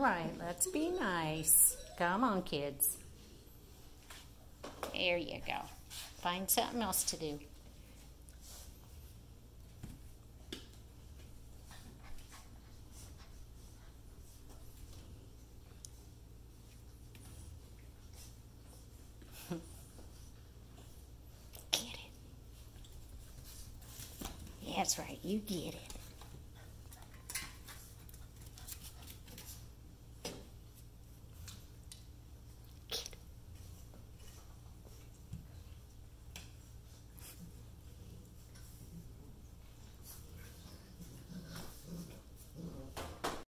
right, let's be nice. Come on, kids. There you go. Find something else to do. Get it. That's right, you get it.